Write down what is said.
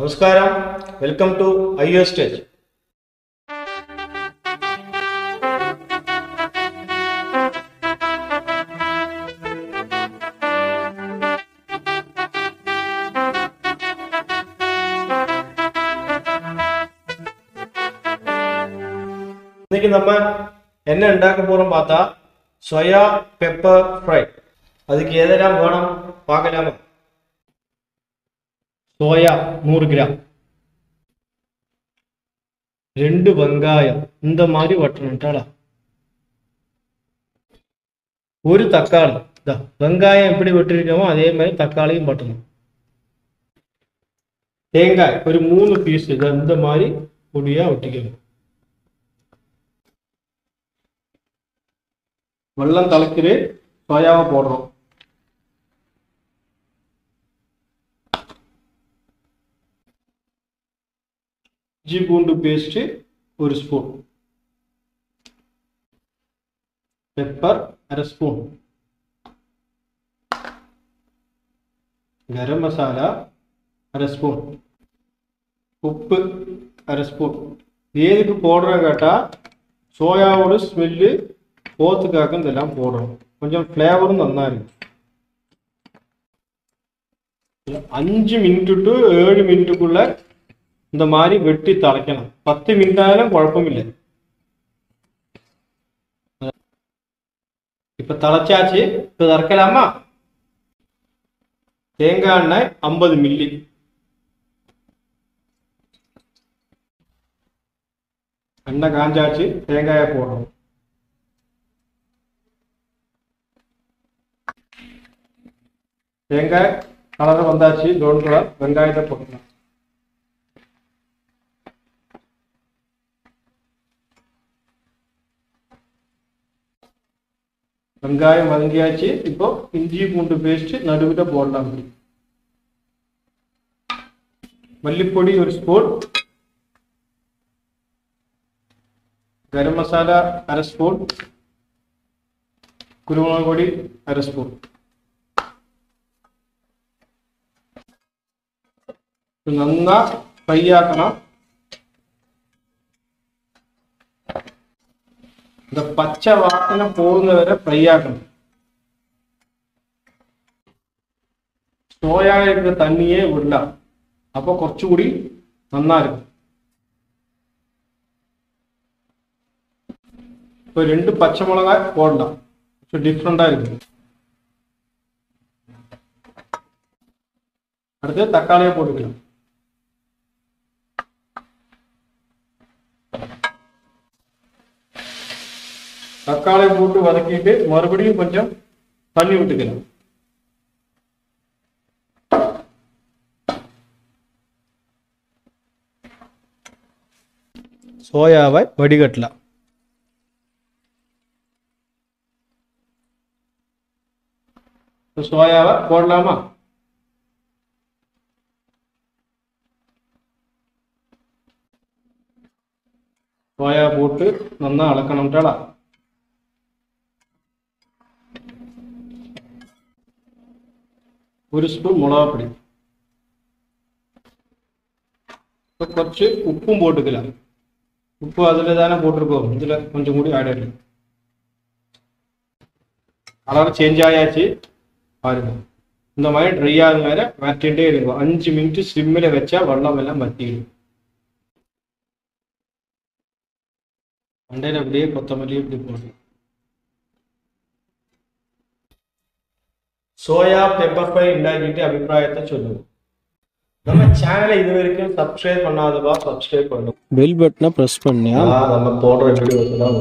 നമസ്കാരം. Welcome to I O stage ഇന്നേക്ക് നമ്മൾ എന്നെ ഉണ്ടാക്കാൻ പോകുന്ന പാത്ത സോയ പെപ്പർ ഫ്രൈ അതിക്ക് ഏതെല്ലാം വേണം പാകലാമോ? சோயா நூறு கிராம் ரெண்டு வெங்காயம் இந்த மாதிரி வட்டணுட்டாளா ஒரு தக்காளி வெங்காயம் எப்படி வெட்டிருக்கோமோ அதே மாதிரி தக்காளியும் வட்டணும் தேங்காய் ஒரு மூணு பீஸ் இதை இந்த மாதிரி பொடியா ஒட்டிக்கணும் வெள்ளம் தலைக்கிட்டு சோயாவை போடுறோம் இஞ்சி பூண்டு பேஸ்ட்டு ஒரு ஸ்பூன் பெப்பர் அரை ஸ்பூன் கரம் மசாலா அரை ஸ்பூன் உப்பு அரை ஸ்பூன் எதுக்கு போடுறோம் கேட்டால் சோயாவோட ஸ்மெல்லு போத்துக்காக இதெல்லாம் போடுறோம் கொஞ்சம் ஃப்ளேவரும் நல்லா இருக்கு. அஞ்சு மினிட்டு டு ஏழு மினிட்டுக்குள்ள இந்த மாதிரி வெட்டி தலைக்கணும் பத்து மினிட் ஆனாலும் குழப்பமில்லை. இப்ப தலைச்சாச்சு. இப்ப திறக்கலாமா தேங்காய் எண்ணெய் ஐம்பது மில்லி. எண்ணெய் காஞ்சாச்சு. தேங்காயை போடணும். தேங்காய் கலர் வந்தாச்சு. தோன்ற வெங்காயத்தை போடணும் வெங்காயம் வதங்கியாச்சு இப்போ இஞ்சி பூண்டு பேஸ்ட் நடுவில் போடலாம் அப்படி மல்லிப்பொடி ஒரு ஸ்பூன் ഗരം മസാല അര സ്പൂൺ കുരുമുളക് പൊടി അര സ്പൂൺ ഇത് നന്നാ ഫ്രൈ ആക്കണം இந்த പച്ച വാസന പോകുന്നവരെ ഫ്രൈ ആക്കണം സോയായുടെ തന്നിയെ വിടില്ല അപ്പൊ കുറച്ചുകൂടി നന്നായിരിക്കും ഇപ്പൊ രണ്ട് പച്ചമുളക് പോണ്ട പക്ഷെ ഡിഫറെന്റ് ആയിരിക്കും. അടുത്ത് തക്കാളിയെ പോട്ടുക്കണം. தக்காளி போட்டு வதக்கிட்டு மறுபடியும் கொஞ்சம் தண்ணி விட்டுக்கலாம் சோயாவை வடிகட்டலாம். சோயாவை போடலாமா? சோயா போட்டு நல்லா அளக்கணும்ட்டாளா ഒരു സ്പൂൺ മുളകപ്പൊടി இப்போ കുറച്ച് ഉപ്പും போட்டுக்கலாம் உப்பு அதில் தானே போட்டிருக்கோம் இதில் கொஞ்சம் கூடி ஆட் ஆகிடும் கலர் சேஞ்ச் ஆயாச்சு பாருங்க இந்த மாதிரி ட்ரை ஆகும் வேற வற்றிட்டே இருக்கும் அஞ்சு மினிட் சிம்மில் வச்சா வெள்ளம் எல்லாம் வத்திடும் அண்டையில் அப்படியே கொத்தமல்லி இப்படி போடணும் சோயா பெப்பர் ஃப்ரை உண்டாக்கிட்டு அபிப்பிராயத்தை சொல்லுவோம் நம்ம சேனலை இது வரைக்கும் சப்ஸ்கிரைப் பண்ணாதவா சப்ஸ்கிரைப் பண்ணும் பெல் பட்டனை ப்ரெஸ் பண்ணியா? நம்ம போடுற வீடியோஸ் தான்